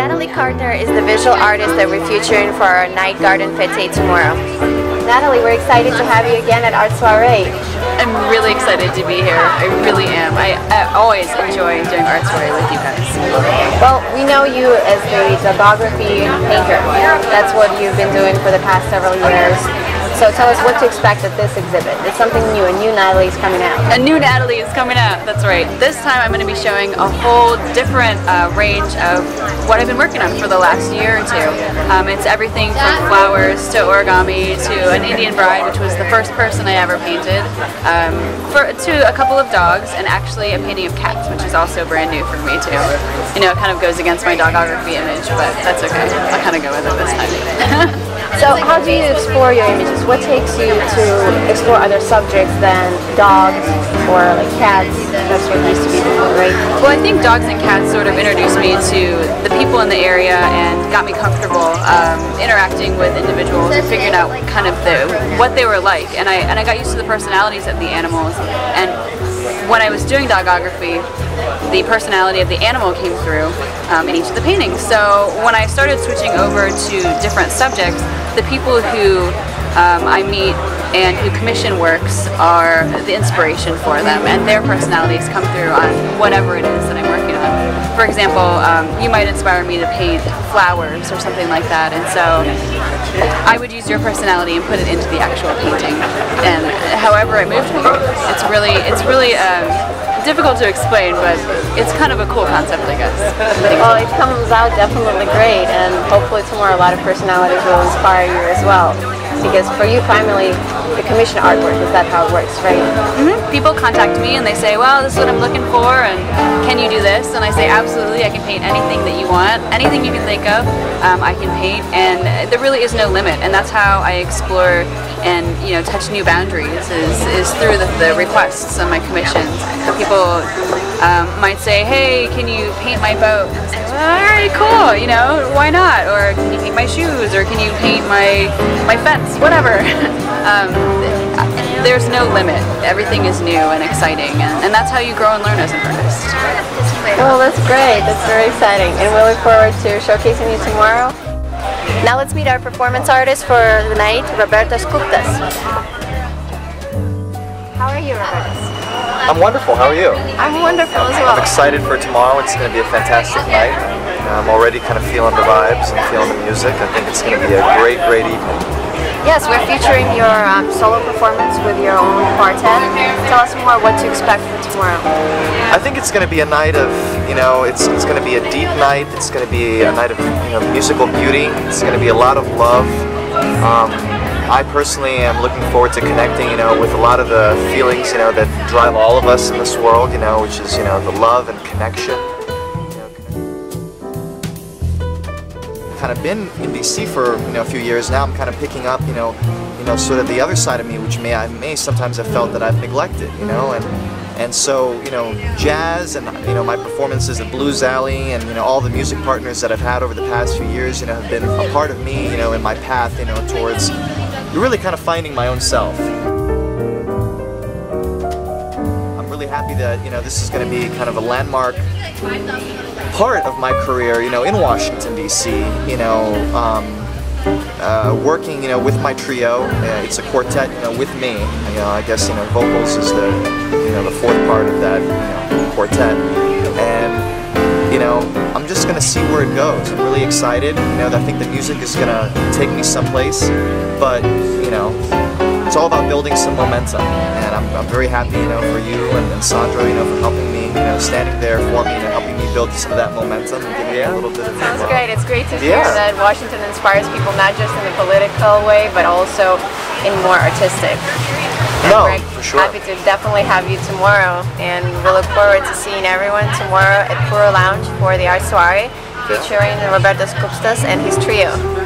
Natalie Cartner is the visual artist that we're featuring for our Night Garden Fete tomorrow. Natalie, we're excited to have you again at Art Soiree. I'm really excited to be here. I really am. I, I always enjoy doing art soiree with you guys. Well, we know you as the dogography painter. That's what you've been doing for the past several years. So tell us what to expect at this exhibit. It's something new. A new Natalie is coming out. A new Natalie is coming out. That's right. This time I'm going to be showing a whole different uh, range of what I've been working on for the last year or two. Um, it's everything from flowers to origami to an Indian bride, which was the first person I ever painted, um, for to a couple of dogs, and actually a painting of cats, which is also brand new for me too. You know, it kind of goes against my dogography image, but that's okay. I'll kind of go with it this time. So how do you explore your images? What takes you to explore other subjects than dogs or like cats? That's what used to be before, right? Well, I think dogs and cats sort of introduced me to the people in the area and got me comfortable um, interacting with individuals and figuring out kind of the, what they were like. And I, and I got used to the personalities of the animals. And when I was doing dogography, the personality of the animal came through um, in each of the paintings. So when I started switching over to different subjects, the people who um, I meet and who commission works are the inspiration for them and their personalities come through on whatever it is that I'm working on. For example, um, you might inspire me to paint flowers or something like that and so I would use your personality and put it into the actual painting and however it moved me. It's really, it's really um, difficult to explain, but it's kind of a cool concept, I guess. Well, it comes out definitely great, and hopefully tomorrow a lot of personalities will inspire you as well. Because for you, primarily, the commission artwork is that how it works, right? Mm -hmm. People contact me and they say, "Well, this is what I'm looking for, and can you do this?" And I say, "Absolutely, I can paint anything that you want, anything you can think of, um, I can paint." And there really is no limit, and that's how I explore and you know touch new boundaries is, is through the, the requests on my commissions. People um, might say, hey, can you paint my boat? And I well, all right, cool, you know, why not? Or can you paint my shoes? Or can you paint my, my fence? Whatever. there's no limit. Everything is new and exciting, and, and that's how you grow and learn as an artist. Well, that's great. That's very exciting. And we look forward to showcasing you tomorrow. Now let's meet our performance artist for the night, Robertas Kupstas. How are you, Roberto? I'm wonderful. How are you? I'm wonderful as well. I'm excited for tomorrow. It's going to be a fantastic night. I'm already kind of feeling the vibes and feeling the music. I think it's going to be a great, great evening. Yes, we're featuring your um, solo performance with your own quartet. Tell us more what to expect for tomorrow. I think it's going to be a night of, you know, it's, it's going to be a deep night. It's going to be a night of you know, musical beauty. It's going to be a lot of love. Um, I personally am looking forward to connecting, you know, with a lot of the feelings, you know, that drive all of us in this world, you know, which is, you know, the love and connection. Kind of been in DC for you know a few years now. I'm kind of picking up, you know, you know, sort of the other side of me, which may I may sometimes have felt that I've neglected, you know, and and so you know, jazz and you know my performances at Blues Alley and you know all the music partners that I've had over the past few years, you know, have been a part of me, you know, in my path, you know, towards really kind of finding my own self. I'm really happy that, you know, this is going to be kind of a landmark part of my career, you know, in Washington, D.C., you know, um, uh, working, you know, with my trio. Uh, it's a quartet, you know, with me. You know, I guess, you know, vocals is the, you know, the fourth part of that, you know, quartet. And, you know, I'm just gonna see where it goes. I'm really excited. You know, I think the music is gonna take me someplace, but you know, it's all about building some momentum. And I'm, I'm very happy, you know, for you and, and Sandro, you know, for helping me, you know, standing there for me helping me build some of that momentum and give me yeah. a little bit of. Sounds great. It's great to hear yeah. that Washington inspires people not just in the political way, but also in more artistic. No, for sure. Happy to definitely have you tomorrow, and we look forward to seeing everyone tomorrow at Puro Lounge for the Art Soiree featuring Robertas Kupstas and his trio.